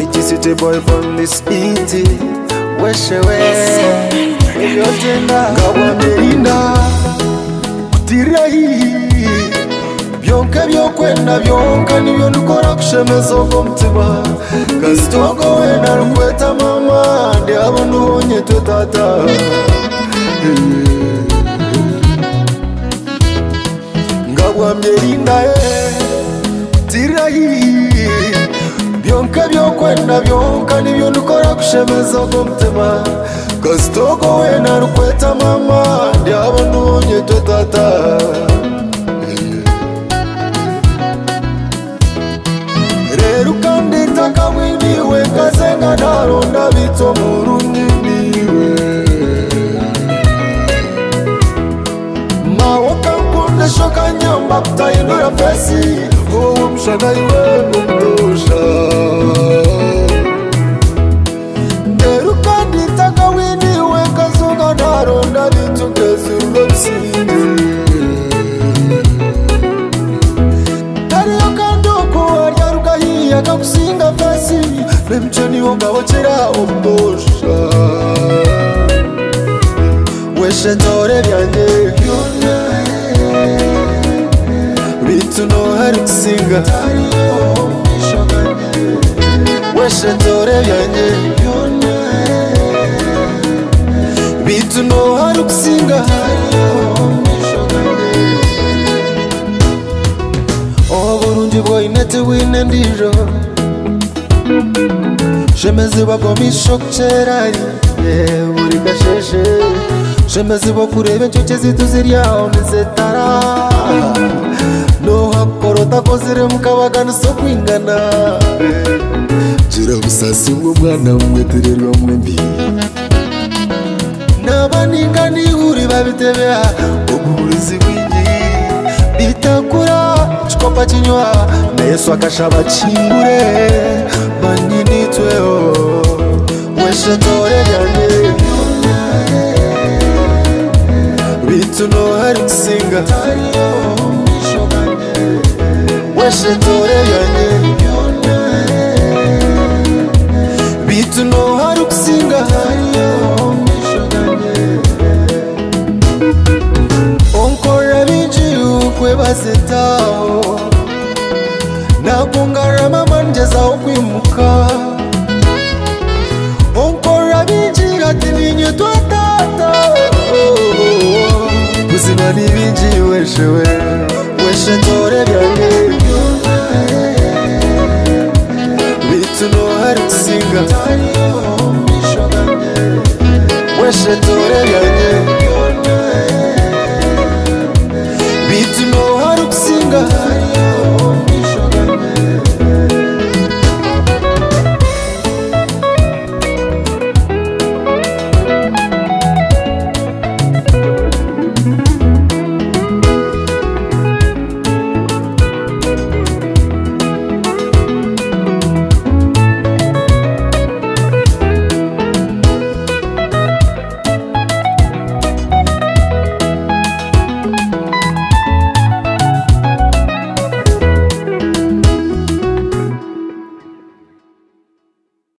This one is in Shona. ejisite boy from this city weshe we yotenda ngawa merinda tirei byonke byokwenda byonka nibyo ndikora kushemeza ogwo mutima kazi togo wenda rukweta mama ndi abo ndubonye twe tata ngabwambye rindae eh. tirahii konka byokwenda byonka nibyo ndikora kushemeza ogwo mutima kasitoko wena rukweta mama ndyabo ndubonye twe tata rero kanditakamwiniwe kazenga naronda bito mu runiniwe mawo kankundesho kanyamba kutayinora pesi wowe mushanayiwe kariyo kandoko arya rugahiya kakusinga pasi nemucyo niwo ngabokera omosha weshe ndore byanje bitunohari kusinga weshe ndore byanje bitunohari kusinga ati wine ndiro zvemeziva komisho kucherai urikasheshe zvemeziva kureve chochesitusiryao nisetara nohakorota kozire mukavakani sokuingana jira usasi umwe mwana mumwetererwa mumwe mbiri navaningani uri vavitevea okuurizi kwinyi itakura chikopa chinywa na yesu akashabakimbure manini tweho mweshe torerane bitunohari nsinga mweshe torerane bitunohari kungarama manjeza okwimuka onkora bingi gatininye twatata buzima nibingi weshewe weshe tore byange bitu nohari kusinga weshe tore byange